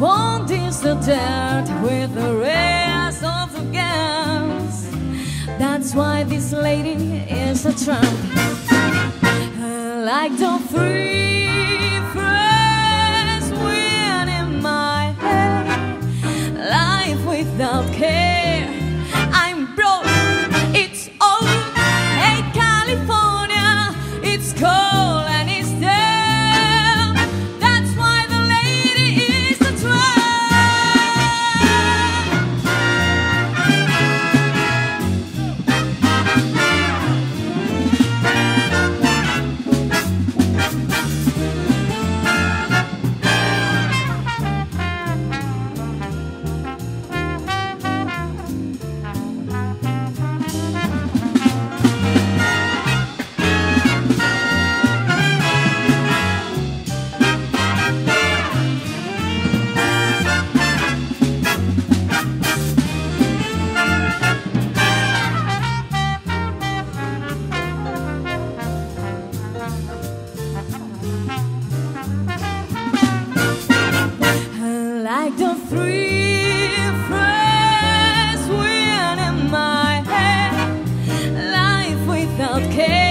desert with the rest of the girls. That's why this lady is a trump. Like the three friends in my head, life without care. I'm broke. It's all. Hey, California, it's cold Like